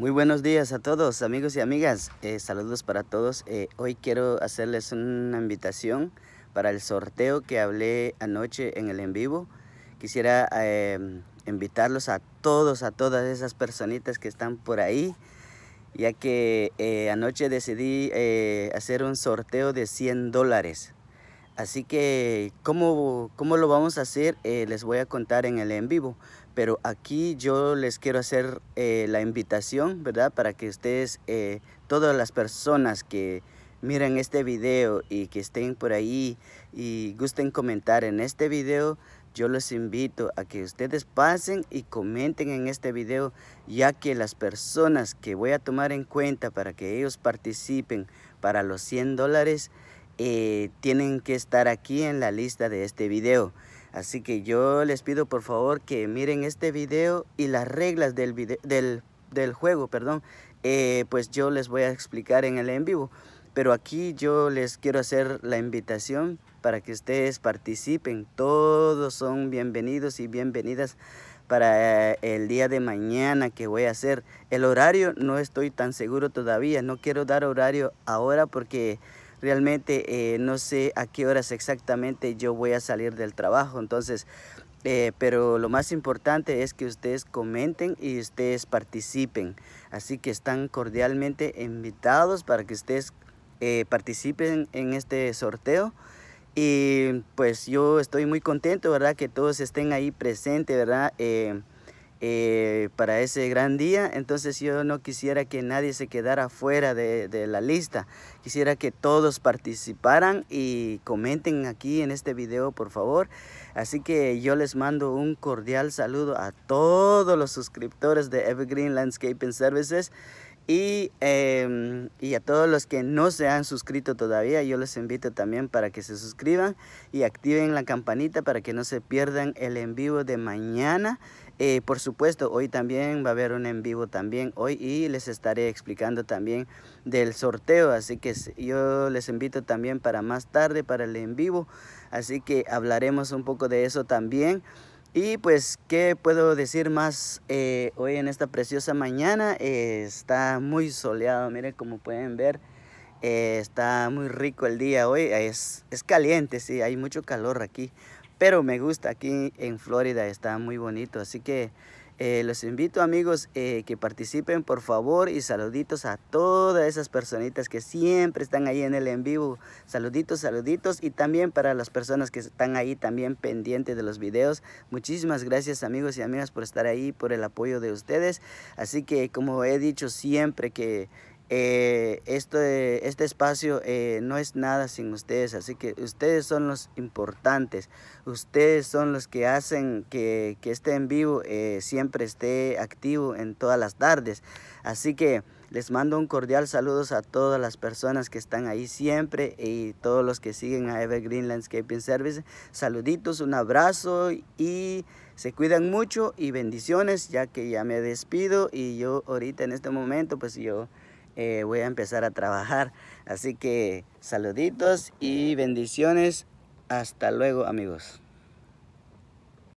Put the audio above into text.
Muy buenos días a todos amigos y amigas, eh, saludos para todos. Eh, hoy quiero hacerles una invitación para el sorteo que hablé anoche en el en vivo. Quisiera em, invitarlos a todos, a todas esas personitas que están por ahí, ya que eh, anoche decidí hacer un sorteo de 100 dólares. Así que, ¿cómo, ¿cómo, lo vamos a hacer? les voy a contar en el en vivo pero aquí yo les quiero hacer eh, la invitación, ¿verdad? Para que ustedes, eh, todas las personas que miren este video y que estén por ahí y gusten comentar en este video, yo los invito a que ustedes pasen y comenten en este video, ya que las personas que voy a tomar en cuenta para que ellos participen para los 100 dólares, eh, tienen que estar aquí en la lista de este video. Así que yo les pido por favor que miren este video y las reglas del, del, juego, perdón, eh, pues yo les voy a explicar en el en vivo. Pero aquí yo les quiero hacer la invitación para que ustedes participen. Todos son bienvenidos y bienvenidas para eh, el día de mañana que voy a hacer. El horario no estoy tan seguro todavía. No quiero dar horario ahora porque realmente eh, no sé a qué horas exactamente yo voy a salir del trabajo. Entonces, eh, pero lo más importante es que ustedes comenten y ustedes participen. Así que están cordialmente invitados para que ustedes eh, participen en este sorteo. Y pues yo estoy muy contento, ¿verdad? Que todos estén ahí presentes, ¿verdad? Para ese gran día. Entonces yo no quisiera que nadie se quedara fuera de, la lista. Quisiera que todos participaran y comenten aquí en este video, por favor. Así que yo les mando un cordial saludo a todos los suscriptores de Evergreen Landscaping Services. Y, em, y, a todos los que no se han suscrito todavía, yo les invito también para que se suscriban y activen la campanita para que no se pierdan el en vivo de mañana. Eh, por supuesto, hoy también va a haber un en vivo también hoy y les estaré explicando también del sorteo. Así que yo les invito también para más tarde para el en vivo. Así que hablaremos un poco de eso también. Y pues, ¿qué puedo decir más eh, hoy en esta preciosa mañana? Eh, está muy soleado, miren como pueden ver. Eh, está muy rico el día hoy. Es, es caliente, sí, hay mucho calor aquí. Pero me gusta aquí en Florida, está muy bonito. Así que eh, los invito amigos eh, que participen por favor y saluditos a todas esas personitas que siempre están ahí en el en vivo. Saluditos, saluditos y también para las personas que están ahí también pendientes de los videos. Muchísimas gracias amigos y amigas por estar ahí, por el apoyo de ustedes. Así que como he dicho siempre que eh, este, este espacio eh, no es nada sin ustedes, así que ustedes son los importantes, ustedes son los que hacen que, que este en vivo eh, siempre esté activo en todas las tardes. Así que les mando un cordial saludos a todas las personas que están ahí siempre y todos los que siguen a Evergreen Landscaping Service. Saluditos, un abrazo y se cuidan mucho y bendiciones ya que ya me despido y yo ahorita en este momento pues yo eh, voy a empezar a trabajar. Así que saluditos y bendiciones. Hasta luego amigos.